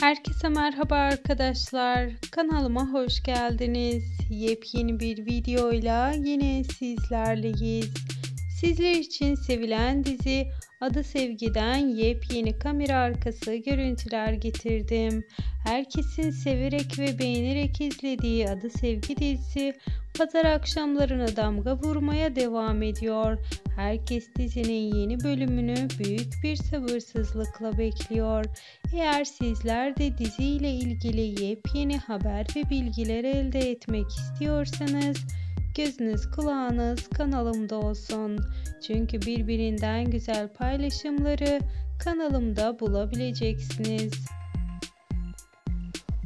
Herkese merhaba arkadaşlar. Kanalıma hoş geldiniz. Yepyeni bir videoyla yine sizlerleyiz. Sizler için sevilen dizi Adı Sevgi'den yepyeni kamera arkası görüntüler getirdim. Herkesin severek ve beğenerek izlediği Adı Sevgi dizisi pazar akşamlarına damga vurmaya devam ediyor. Herkes dizinin yeni bölümünü büyük bir sabırsızlıkla bekliyor. Eğer sizler de diziyle ilgili yepyeni haber ve bilgiler elde etmek istiyorsanız Gözünüz kulağınız kanalımda olsun. Çünkü birbirinden güzel paylaşımları kanalımda bulabileceksiniz.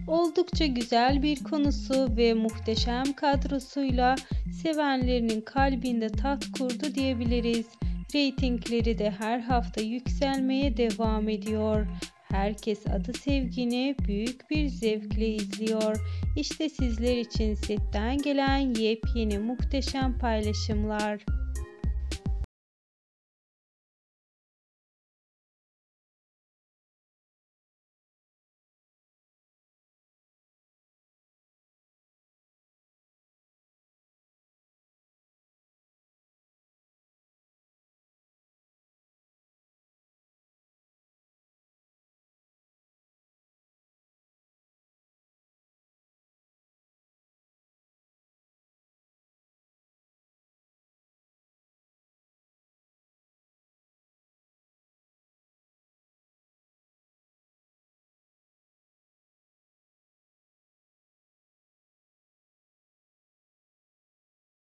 Oldukça güzel bir konusu ve muhteşem kadrosuyla sevenlerinin kalbinde tat kurdu diyebiliriz. Reytingleri de her hafta yükselmeye devam ediyor. Herkes adı sevgini büyük bir zevkle izliyor. İşte sizler için setten gelen yepyeni muhteşem paylaşımlar.